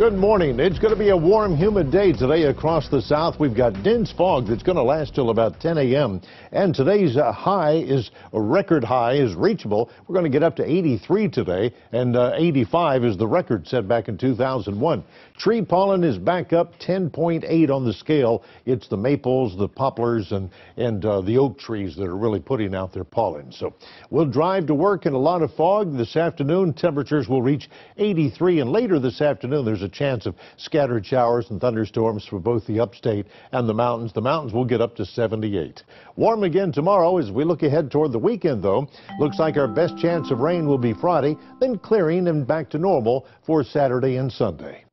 Good morning. It's going to be a warm, humid day today across the south. We've got dense fog that's going to last till about 10 a.m. And today's uh, high is a record high is reachable. We're going to get up to 83 today, and uh, 85 is the record set back in 2001. Tree pollen is back up 10.8 on the scale. It's the maples, the poplars, and and uh, the oak trees that are really putting out their pollen. So we'll drive to work in a lot of fog this afternoon. Temperatures will reach 83, and later this afternoon there's a chance of scattered showers and thunderstorms for both the upstate and the mountains. The mountains will get up to 78. Warm again tomorrow as we look ahead toward the weekend, though. Looks like our best chance of rain will be Friday, then clearing and back to normal for Saturday and Sunday.